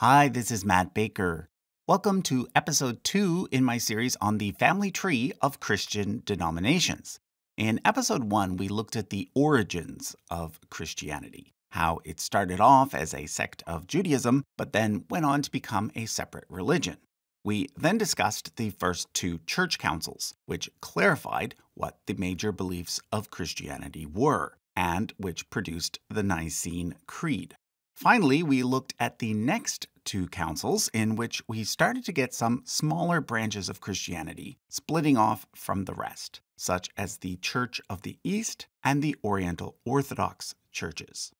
Hi, this is Matt Baker. Welcome to episode two in my series on the family tree of Christian denominations. In episode one, we looked at the origins of Christianity, how it started off as a sect of Judaism, but then went on to become a separate religion. We then discussed the first two church councils, which clarified what the major beliefs of Christianity were, and which produced the Nicene Creed. Finally, we looked at the next two councils, in which we started to get some smaller branches of Christianity splitting off from the rest, such as the Church of the East and the Oriental Orthodox churches.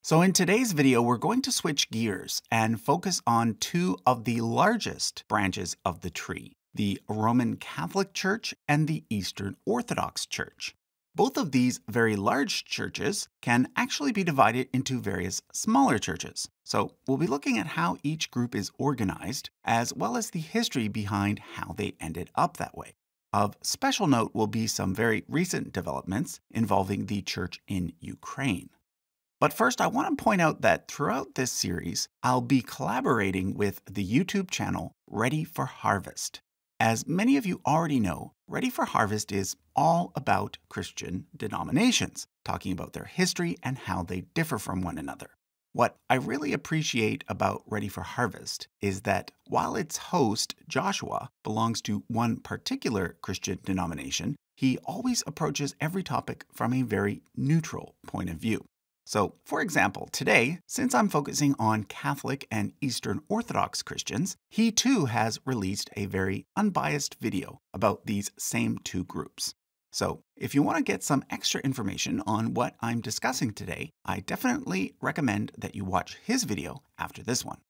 So, in today's video, we're going to switch gears and focus on two of the largest branches of the tree the Roman Catholic Church and the Eastern Orthodox Church. Both of these very large churches can actually be divided into various smaller churches. So we'll be looking at how each group is organized, as well as the history behind how they ended up that way. Of special note will be some very recent developments involving the church in Ukraine. But first, I want to point out that throughout this series, I'll be collaborating with the YouTube channel Ready to Harvest. As many of you already know, Ready to Harvest is all about Christian denominations, talking about their history and how they differ from one another. What I really appreciate about Ready to Harvest is that while its host, Joshua, belongs to one particular Christian denomination, he always approaches every topic from a very neutral point of view. So, for example, today, since I'm focusing on Catholic and Eastern Orthodox Christians, he too has released a very unbiased video about these same two groups. So, if you want to get some extra information on what I'm discussing today, I definitely recommend that you watch his video after this one.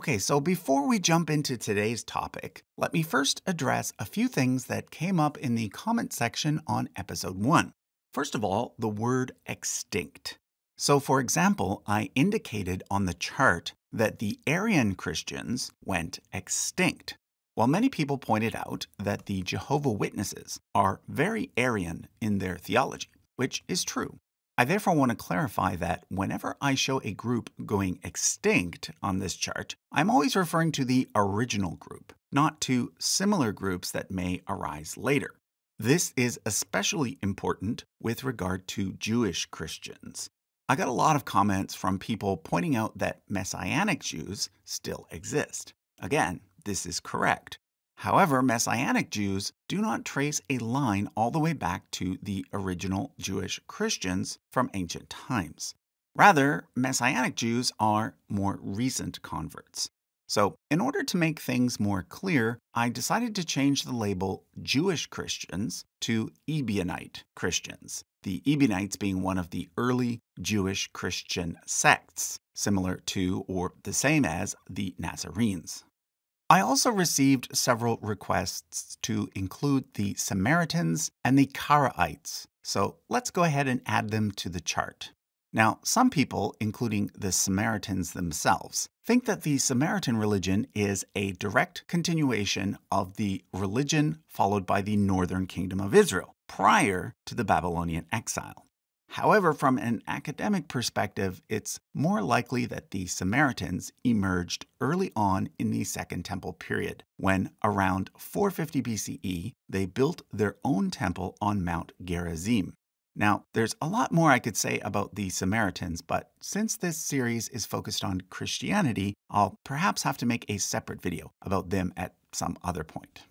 Okay, so before we jump into today's topic, let me first address a few things that came up in the comment section on episode 1. First of all, the word extinct. So, for example, I indicated on the chart that the Arian Christians went extinct, while many people pointed out that the Jehovah Witnesses are very Arian in their theology, which is true. I therefore want to clarify that whenever I show a group going extinct on this chart, I'm always referring to the original group, not to similar groups that may arise later. This is especially important with regard to Jewish Christians. I got a lot of comments from people pointing out that Messianic Jews still exist. Again, this is correct. However, Messianic Jews do not trace a line all the way back to the original Jewish Christians from ancient times. Rather, Messianic Jews are more recent converts. So, in order to make things more clear, I decided to change the label Jewish Christians to Ebionite Christians, the Ebionites being one of the early Jewish Christian sects, similar to or the same as the Nazarenes. I also received several requests to include the Samaritans and the Karaites, so let's go ahead and add them to the chart. Now, some people, including the Samaritans themselves, think that the Samaritan religion is a direct continuation of the religion followed by the northern kingdom of Israel prior to the Babylonian exile. However, from an academic perspective, it's more likely that the Samaritans emerged early on in the Second Temple period, when around 450 BCE they built their own temple on Mount Gerizim. Now, there's a lot more I could say about the Samaritans, but since this series is focused on Christianity, I'll perhaps have to make a separate video about them at some other point.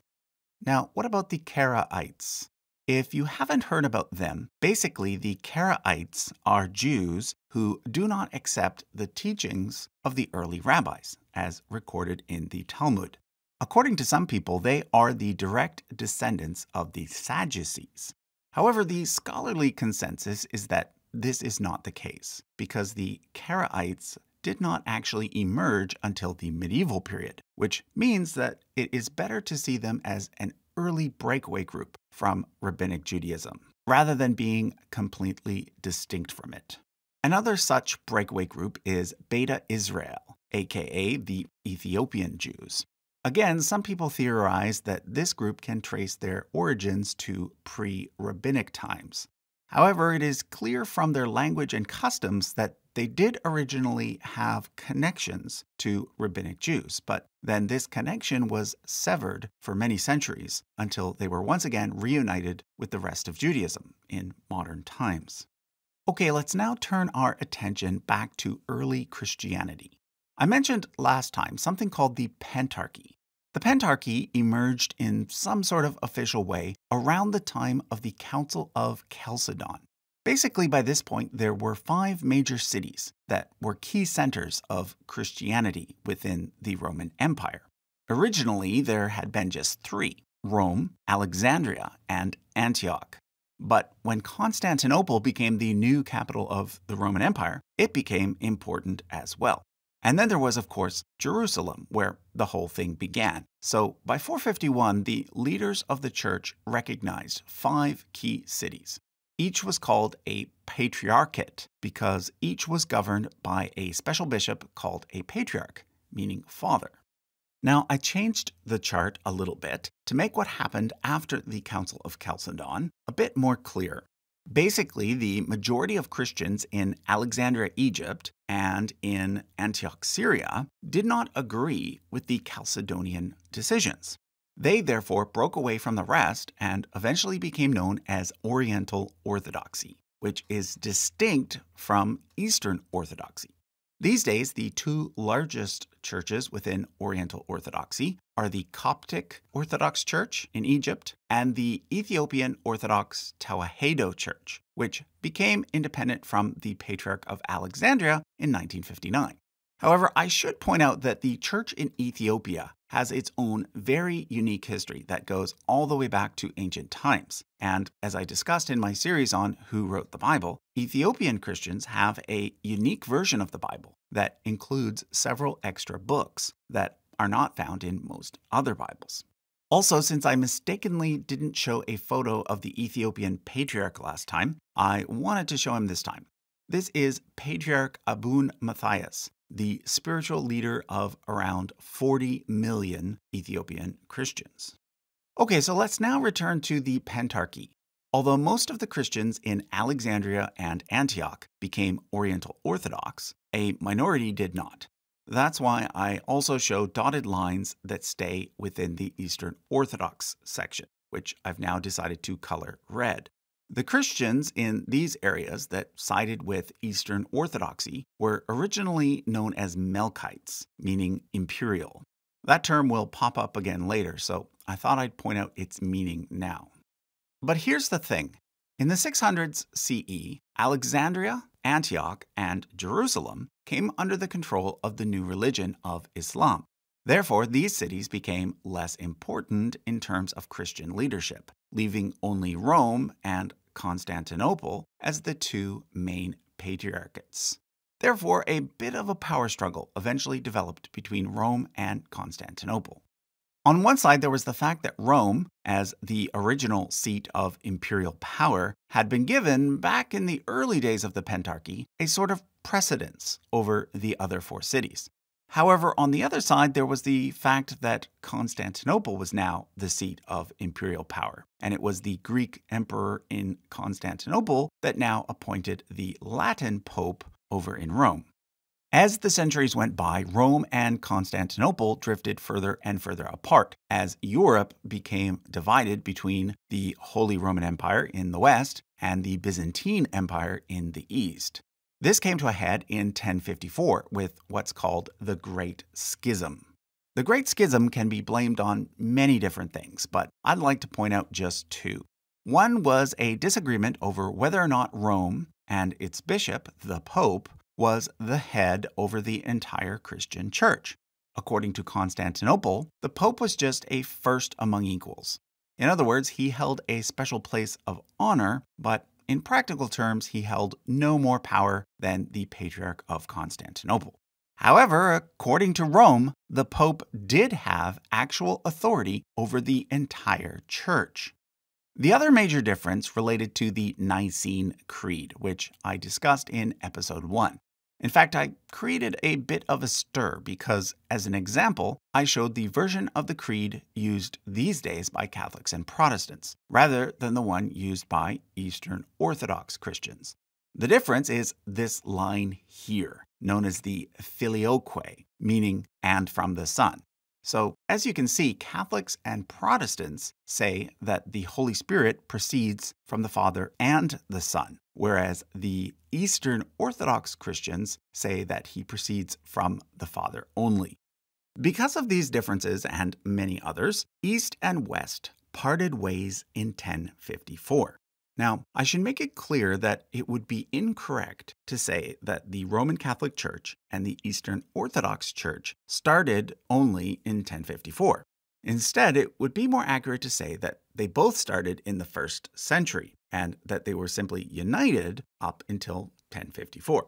Now, what about the Karaites? If you haven't heard about them, basically the Karaites are Jews who do not accept the teachings of the early rabbis, as recorded in the Talmud. According to some people, they are the direct descendants of the Sadducees. However, the scholarly consensus is that this is not the case, because the Karaites did not actually emerge until the medieval period, which means that it is better to see them as an early breakaway group from Rabbinic Judaism, rather than being completely distinct from it. Another such breakaway group is Beta Israel, aka the Ethiopian Jews. Again, some people theorize that this group can trace their origins to pre rabbinic times. However, it is clear from their language and customs that they did originally have connections to rabbinic Jews, but then this connection was severed for many centuries until they were once again reunited with the rest of Judaism in modern times. Okay, let's now turn our attention back to early Christianity. I mentioned last time something called the Pentarchy. The Pentarchy emerged in some sort of official way around the time of the Council of Chalcedon. Basically, by this point, there were five major cities that were key centers of Christianity within the Roman Empire. Originally, there had been just three Rome, Alexandria, and Antioch. But when Constantinople became the new capital of the Roman Empire, it became important as well. And then there was, of course, Jerusalem, where the whole thing began. So by 451, the leaders of the church recognized five key cities. Each was called a patriarchate because each was governed by a special bishop called a patriarch, meaning father. Now, I changed the chart a little bit to make what happened after the Council of Chalcedon a bit more clear. Basically, the majority of Christians in Alexandria, Egypt, and in Antioch, Syria, did not agree with the Chalcedonian decisions. They therefore broke away from the rest and eventually became known as Oriental Orthodoxy, which is distinct from Eastern Orthodoxy. These days, the two largest churches within Oriental Orthodoxy are the Coptic Orthodox Church in Egypt and the Ethiopian Orthodox Tewahedo Church, which became independent from the Patriarch of Alexandria in 1959. However, I should point out that the church in Ethiopia has its own very unique history that goes all the way back to ancient times. And as I discussed in my series on Who Wrote the Bible, Ethiopian Christians have a unique version of the Bible that includes several extra books that are not found in most other Bibles. Also, since I mistakenly didn't show a photo of the Ethiopian patriarch last time, I wanted to show him this time. This is Patriarch Abune Matthias, the spiritual leader of around 40 million Ethiopian Christians. Okay, so let's now return to the Pentarchy. Although most of the Christians in Alexandria and Antioch became Oriental Orthodox, a minority did not. That's why I also show dotted lines that stay within the Eastern Orthodox section, which I've now decided to color red. The Christians in these areas that sided with Eastern Orthodoxy were originally known as Melkites, meaning imperial. That term will pop up again later, so I thought I'd point out its meaning now. But here's the thing in the 600s CE, Alexandria, Antioch, and Jerusalem came under the control of the new religion of Islam. Therefore, these cities became less important in terms of Christian leadership, leaving only Rome and Constantinople as the two main patriarchates. Therefore, a bit of a power struggle eventually developed between Rome and Constantinople. On one side, there was the fact that Rome, as the original seat of imperial power, had been given, back in the early days of the Pentarchy, a sort of precedence over the other four cities. However, on the other side, there was the fact that Constantinople was now the seat of imperial power, and it was the Greek emperor in Constantinople that now appointed the Latin pope over in Rome. As the centuries went by, Rome and Constantinople drifted further and further apart as Europe became divided between the Holy Roman Empire in the west and the Byzantine Empire in the east. This came to a head in 1054 with what's called the Great Schism. The Great Schism can be blamed on many different things, but I'd like to point out just two. One was a disagreement over whether or not Rome and its bishop, the Pope, was the head over the entire Christian church. According to Constantinople, the Pope was just a first among equals. In other words, he held a special place of honor, but in practical terms, he held no more power than the Patriarch of Constantinople. However, according to Rome, the Pope did have actual authority over the entire church. The other major difference related to the Nicene Creed, which I discussed in episode 1. In fact, I created a bit of a stir because, as an example, I showed the version of the creed used these days by Catholics and Protestants, rather than the one used by Eastern Orthodox Christians. The difference is this line here, known as the filioque, meaning and from the Son. So, as you can see, Catholics and Protestants say that the Holy Spirit proceeds from the Father and the Son, whereas the Eastern Orthodox Christians say that he proceeds from the Father only. Because of these differences and many others, East and West parted ways in 1054. Now, I should make it clear that it would be incorrect to say that the Roman Catholic Church and the Eastern Orthodox Church started only in 1054. Instead, it would be more accurate to say that they both started in the first century and that they were simply united up until 1054.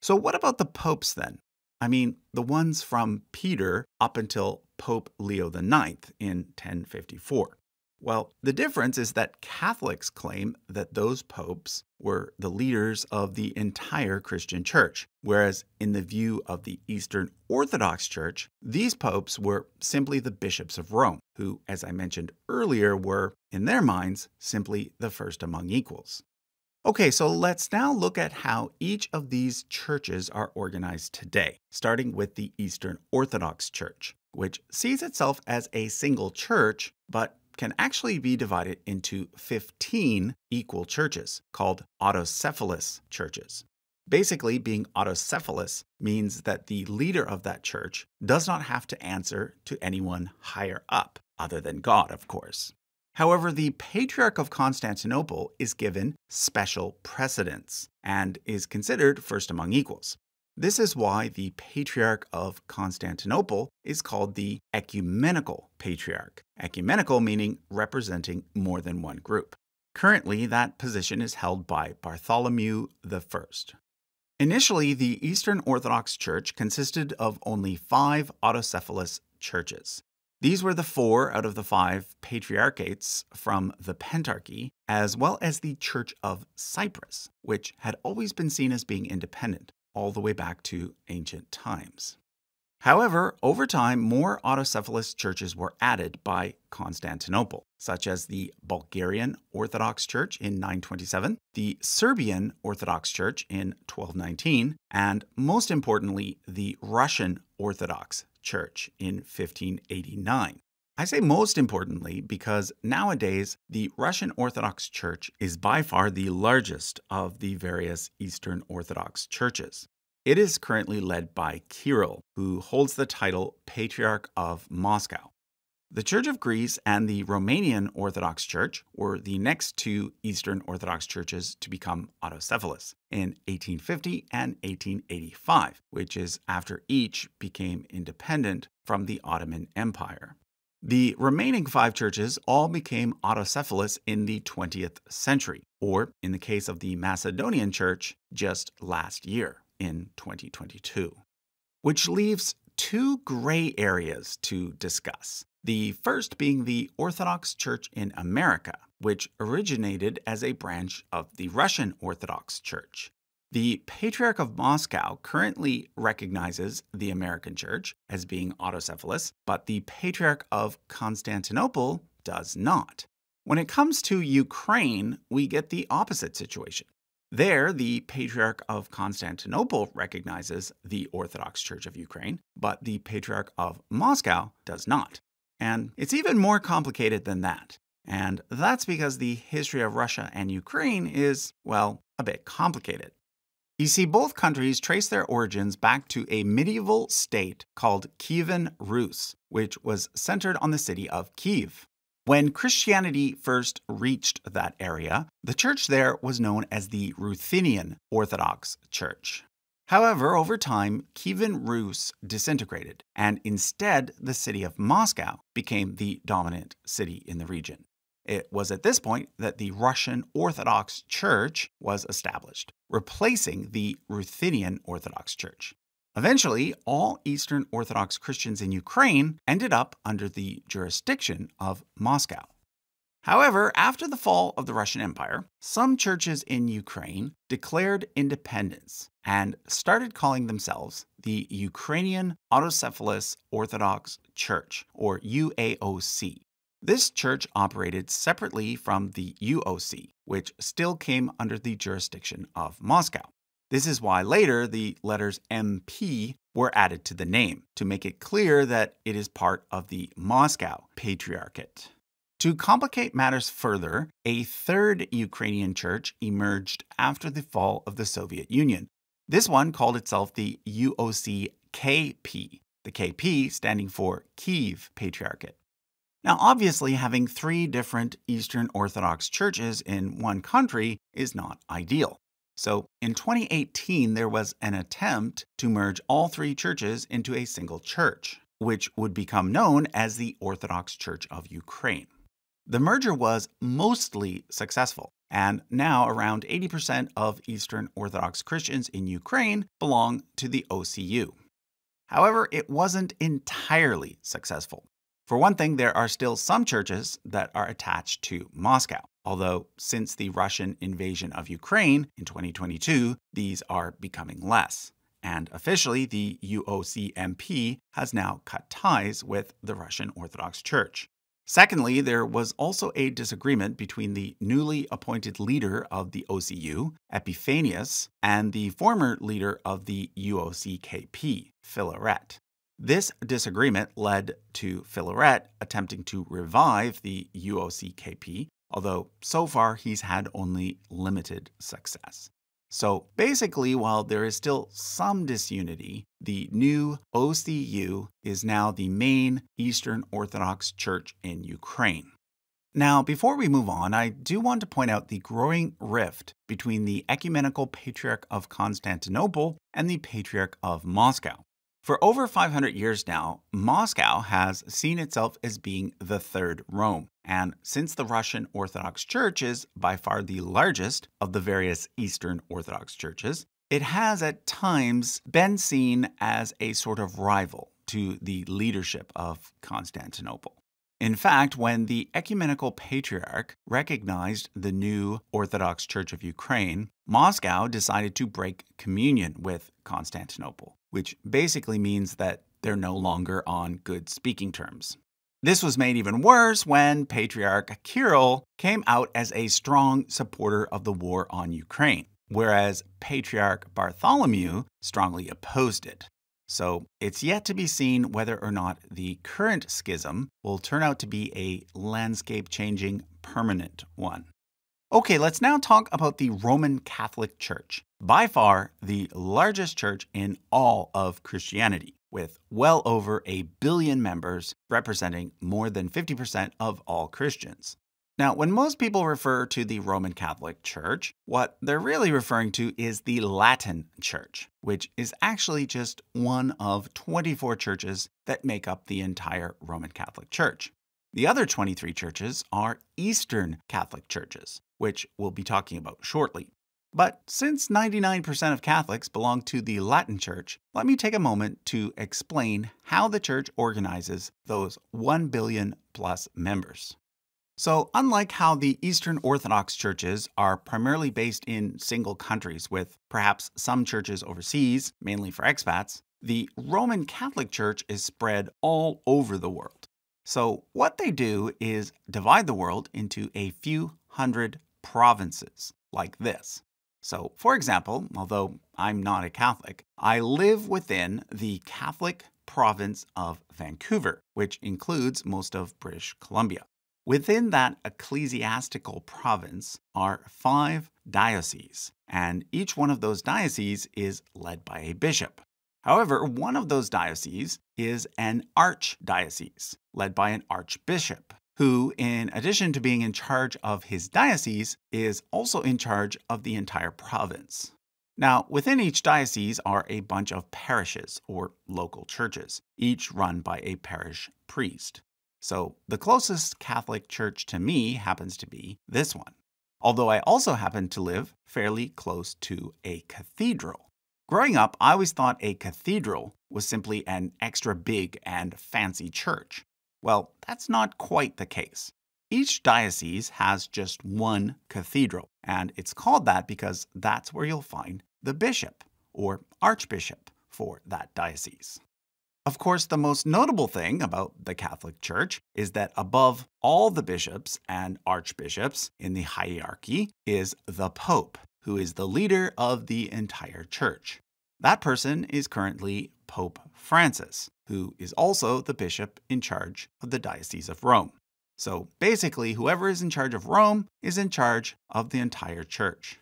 So, what about the popes then? I mean, the ones from Peter up until Pope Leo IX in 1054. Well, the difference is that Catholics claim that those popes were the leaders of the entire Christian church, whereas in the view of the Eastern Orthodox Church, these popes were simply the bishops of Rome, who, as I mentioned earlier, were, in their minds, simply the first among equals. Okay, so let's now look at how each of these churches are organized today, starting with the Eastern Orthodox Church, which sees itself as a single church, but can actually be divided into 15 equal churches called autocephalous churches. Basically, being autocephalous means that the leader of that church does not have to answer to anyone higher up, other than God, of course. However, the Patriarch of Constantinople is given special precedence and is considered first among equals. This is why the Patriarch of Constantinople is called the Ecumenical Patriarch. Ecumenical meaning representing more than one group. Currently, that position is held by Bartholomew I. Initially, the Eastern Orthodox Church consisted of only five autocephalous churches. These were the four out of the five patriarchates from the Pentarchy, as well as the Church of Cyprus, which had always been seen as being independent all the way back to ancient times. However, over time, more autocephalous churches were added by Constantinople, such as the Bulgarian Orthodox Church in 927, the Serbian Orthodox Church in 1219, and most importantly, the Russian Orthodox Church in 1589. I say most importantly because nowadays the Russian Orthodox Church is by far the largest of the various Eastern Orthodox churches. It is currently led by Kirill, who holds the title Patriarch of Moscow. The Church of Greece and the Romanian Orthodox Church were the next two Eastern Orthodox churches to become autocephalous in 1850 and 1885, which is after each became independent from the Ottoman Empire. The remaining five churches all became autocephalous in the 20th century, or in the case of the Macedonian Church, just last year in 2022. Which leaves two gray areas to discuss. The first being the Orthodox Church in America, which originated as a branch of the Russian Orthodox Church. The Patriarch of Moscow currently recognizes the American Church as being autocephalous, but the Patriarch of Constantinople does not. When it comes to Ukraine, we get the opposite situation. There, the Patriarch of Constantinople recognizes the Orthodox Church of Ukraine, but the Patriarch of Moscow does not. And it's even more complicated than that. And that's because the history of Russia and Ukraine is, well, a bit complicated. You see, both countries trace their origins back to a medieval state called Kievan Rus, which was centered on the city of Kiev. When Christianity first reached that area, the church there was known as the Ruthenian Orthodox Church. However, over time, Kievan Rus disintegrated, and instead the city of Moscow became the dominant city in the region. It was at this point that the Russian Orthodox Church was established, replacing the Ruthenian Orthodox Church. Eventually, all Eastern Orthodox Christians in Ukraine ended up under the jurisdiction of Moscow. However, after the fall of the Russian Empire, some churches in Ukraine declared independence and started calling themselves the Ukrainian Autocephalous Orthodox Church, or UAOC. This church operated separately from the UOC, which still came under the jurisdiction of Moscow. This is why later the letters MP were added to the name to make it clear that it is part of the Moscow Patriarchate. To complicate matters further, a third Ukrainian church emerged after the fall of the Soviet Union. This one called itself the UOC KP, the KP standing for Kiev Patriarchate. Now, obviously, having three different Eastern Orthodox churches in one country is not ideal. So, in 2018, there was an attempt to merge all three churches into a single church, which would become known as the Orthodox Church of Ukraine. The merger was mostly successful, and now around 80% of Eastern Orthodox Christians in Ukraine belong to the OCU. However, it wasn't entirely successful. For one thing, there are still some churches that are attached to Moscow, although since the Russian invasion of Ukraine in 2022, these are becoming less. And officially, the UOCMP has now cut ties with the Russian Orthodox Church. Secondly, there was also a disagreement between the newly appointed leader of the OCU, Epiphanius, and the former leader of the UOCKP, Filaret. This disagreement led to Filaret attempting to revive the UOCKP, although so far he's had only limited success. So basically, while there is still some disunity, the new OCU is now the main Eastern Orthodox Church in Ukraine. Now, before we move on, I do want to point out the growing rift between the Ecumenical Patriarch of Constantinople and the Patriarch of Moscow. For over 500 years now, Moscow has seen itself as being the third Rome. And since the Russian Orthodox Church is by far the largest of the various Eastern Orthodox churches, it has at times been seen as a sort of rival to the leadership of Constantinople. In fact, when the Ecumenical Patriarch recognized the new Orthodox Church of Ukraine, Moscow decided to break communion with Constantinople, which basically means that they're no longer on good speaking terms. This was made even worse when Patriarch Kirill came out as a strong supporter of the war on Ukraine, whereas Patriarch Bartholomew strongly opposed it. So it's yet to be seen whether or not the current schism will turn out to be a landscape changing permanent one. Okay, let's now talk about the Roman Catholic Church, by far the largest church in all of Christianity, with well over a billion members representing more than 50% of all Christians. Now, when most people refer to the Roman Catholic Church, what they're really referring to is the Latin Church, which is actually just one of 24 churches that make up the entire Roman Catholic Church. The other 23 churches are Eastern Catholic churches, which we'll be talking about shortly. But since 99% of Catholics belong to the Latin Church, let me take a moment to explain how the Church organizes those 1 billion plus members. So, unlike how the Eastern Orthodox churches are primarily based in single countries with perhaps some churches overseas, mainly for expats, the Roman Catholic Church is spread all over the world. So, what they do is divide the world into a few hundred provinces, like this. So, for example, although I'm not a Catholic, I live within the Catholic province of Vancouver, which includes most of British Columbia. Within that ecclesiastical province are five dioceses, and each one of those dioceses is led by a bishop. However, one of those dioceses is an archdiocese, led by an archbishop, who, in addition to being in charge of his diocese, is also in charge of the entire province. Now, within each diocese are a bunch of parishes, or local churches, each run by a parish priest. So the closest Catholic church to me happens to be this one. Although I also happen to live fairly close to a cathedral. Growing up, I always thought a cathedral was simply an extra big and fancy church. Well, that's not quite the case. each diocese has just one cathedral, and it's called that because that's where you'll find the bishop or archbishop for that diocese. Of course, the most notable thing about the Catholic Church is that above all the bishops and archbishops in the hierarchy is the Pope, who is the leader of the entire church. That person is currently Pope Francis, who is also the bishop in charge of the Diocese of Rome. So basically, whoever is in charge of Rome is in charge of the entire church.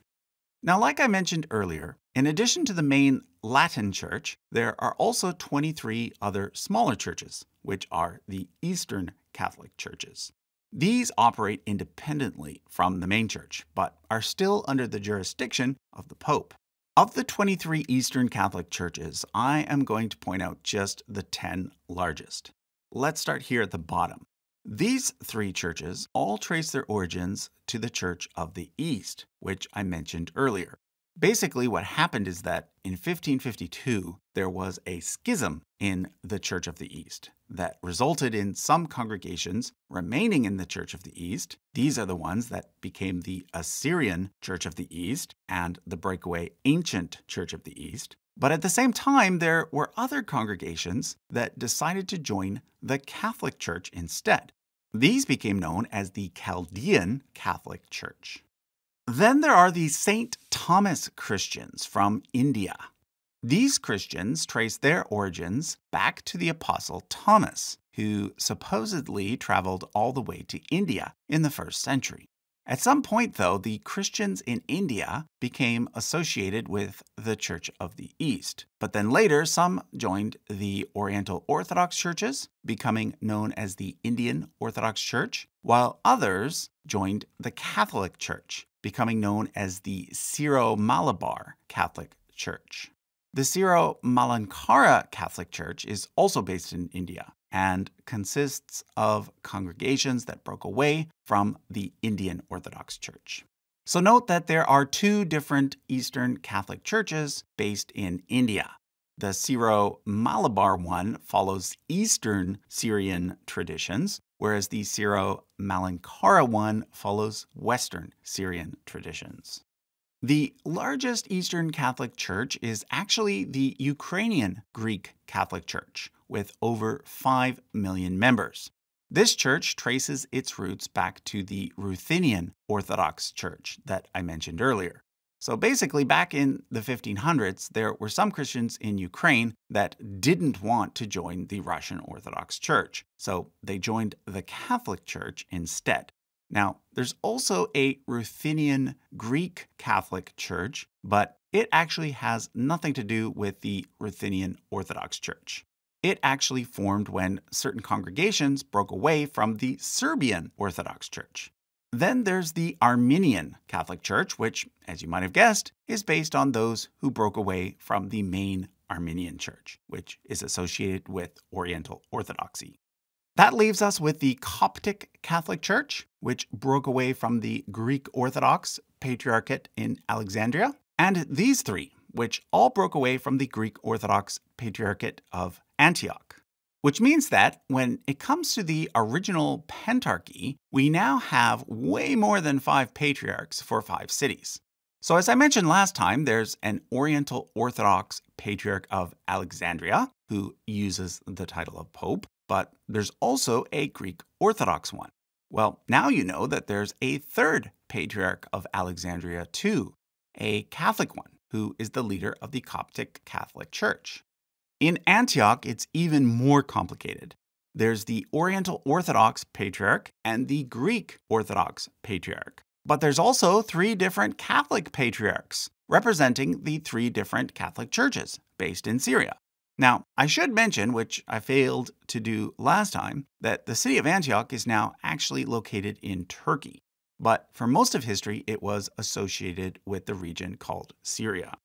Now, like I mentioned earlier, in addition to the main Latin Church, there are also 23 other smaller churches, which are the Eastern Catholic churches. These operate independently from the main church, but are still under the jurisdiction of the Pope. Of the 23 Eastern Catholic churches, I am going to point out just the 10 largest. Let's start here at the bottom. These three churches all trace their origins to the Church of the East, which I mentioned earlier. Basically, what happened is that in 1552, there was a schism in the Church of the East that resulted in some congregations remaining in the Church of the East. These are the ones that became the Assyrian Church of the East and the breakaway Ancient Church of the East. But at the same time, there were other congregations that decided to join the Catholic Church instead. These became known as the Chaldean Catholic Church. Then there are the St. Thomas Christians from India. These Christians trace their origins back to the Apostle Thomas, who supposedly traveled all the way to India in the first century. At some point, though, the Christians in India became associated with the Church of the East. But then later, some joined the Oriental Orthodox churches, becoming known as the Indian Orthodox Church, while others joined the Catholic Church, becoming known as the Syro Malabar Catholic Church. The Syro Malankara Catholic Church is also based in India and consists of congregations that broke away from the Indian Orthodox Church. So note that there are two different Eastern Catholic churches based in India. The Syro Malabar one follows Eastern Syrian traditions, whereas the Syro Malankara one follows Western Syrian traditions. The largest Eastern Catholic Church is actually the Ukrainian Greek Catholic Church, with over 5 million members. This church traces its roots back to the Ruthenian Orthodox Church that I mentioned earlier. So basically, back in the 1500s, there were some Christians in Ukraine that didn't want to join the Russian Orthodox Church, so they joined the Catholic Church instead. Now, there's also a Ruthenian Greek Catholic Church, but it actually has nothing to do with the Ruthenian Orthodox Church. It actually formed when certain congregations broke away from the Serbian Orthodox Church. Then there's the Armenian Catholic Church, which, as you might have guessed, is based on those who broke away from the main Armenian Church, which is associated with Oriental Orthodoxy. That leaves us with the Coptic Catholic Church, which broke away from the Greek Orthodox Patriarchate in Alexandria, and these three, which all broke away from the Greek Orthodox Patriarchate of Antioch. Which means that when it comes to the original Pentarchy, we now have way more than five patriarchs for five cities. So, as I mentioned last time, there's an Oriental Orthodox Patriarch of Alexandria who uses the title of Pope, but there's also a Greek Orthodox one. Well, now you know that there's a third Patriarch of Alexandria too, a Catholic one, who is the leader of the Coptic Catholic Church. In Antioch, it's even more complicated. There's the Oriental Orthodox Patriarch and the Greek Orthodox Patriarch. But there's also three different Catholic patriarchs representing the three different Catholic churches based in Syria. Now, I should mention, which I failed to do last time, that the city of Antioch is now actually located in Turkey. But for most of history, it was associated with the region called Syria.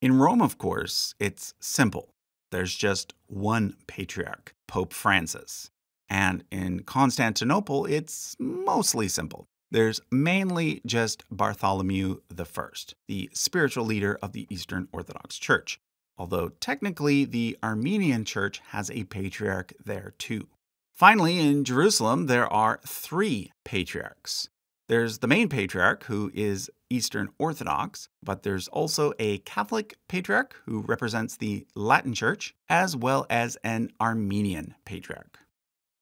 In Rome, of course, it's simple. There's just one patriarch, Pope Francis. And in Constantinople, it's mostly simple. There's mainly just Bartholomew I, the spiritual leader of the Eastern Orthodox Church, although technically the Armenian church has a patriarch there too. Finally, in Jerusalem, there are three patriarchs. There's the main patriarch, who is Eastern Orthodox, but there's also a Catholic patriarch who represents the Latin Church, as well as an Armenian patriarch.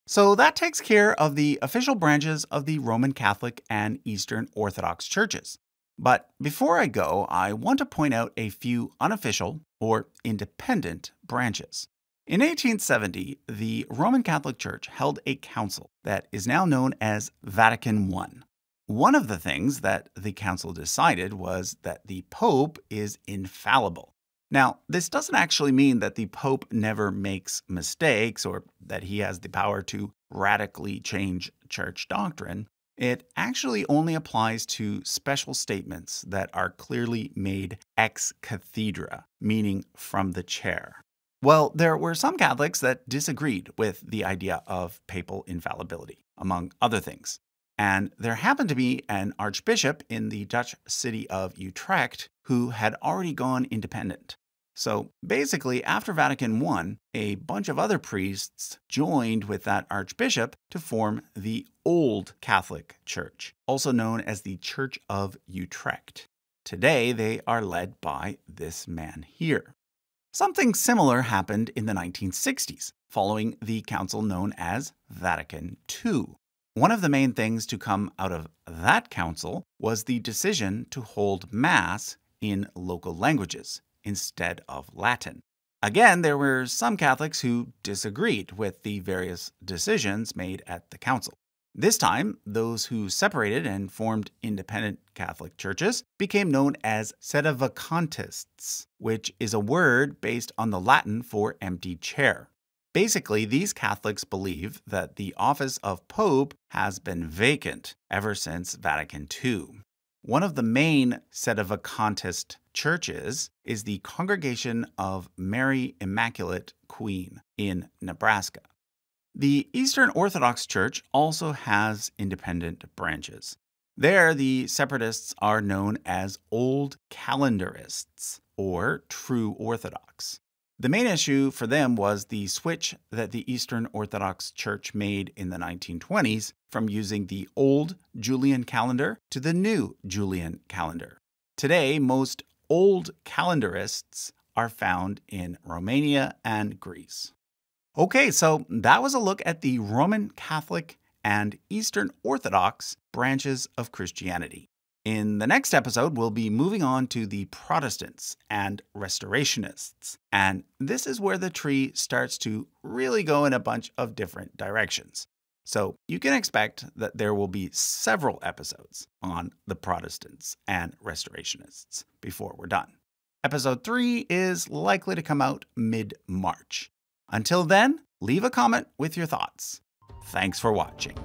So that takes care of the official branches of the Roman Catholic and Eastern Orthodox churches. But before I go, I want to point out a few unofficial or independent branches. In 1870, the Roman Catholic Church held a council that is now known as Vatican I. One of the things that the council decided was that the Pope is infallible. Now, this doesn't actually mean that the Pope never makes mistakes or that he has the power to radically change church doctrine. It actually only applies to special statements that are clearly made ex cathedra, meaning from the chair. Well, there were some Catholics that disagreed with the idea of papal infallibility, among other things. And there happened to be an archbishop in the Dutch city of Utrecht who had already gone independent. So basically, after Vatican I, a bunch of other priests joined with that archbishop to form the Old Catholic Church, also known as the Church of Utrecht. Today, they are led by this man here. Something similar happened in the 1960s, following the council known as Vatican II. One of the main things to come out of that council was the decision to hold Mass in local languages instead of Latin. Again, there were some Catholics who disagreed with the various decisions made at the council. This time, those who separated and formed independent Catholic churches became known as sedevacantists, which is a word based on the Latin for empty chair. Basically, these Catholics believe that the office of Pope has been vacant ever since Vatican II. One of the main sedevacantist churches is the Congregation of Mary Immaculate Queen in Nebraska. The Eastern Orthodox Church also has independent branches. There, the separatists are known as Old Calendarists or True Orthodox. The main issue for them was the switch that the Eastern Orthodox Church made in the 1920s from using the old Julian calendar to the new Julian calendar. Today, most old calendarists are found in Romania and Greece. Okay, so that was a look at the Roman Catholic and Eastern Orthodox branches of Christianity. In the next episode, we'll be moving on to the Protestants and Restorationists. And this is where the tree starts to really go in a bunch of different directions. So you can expect that there will be several episodes on the Protestants and Restorationists before we're done. Episode 3 is likely to come out mid March. Until then, leave a comment with your thoughts. Thanks for watching.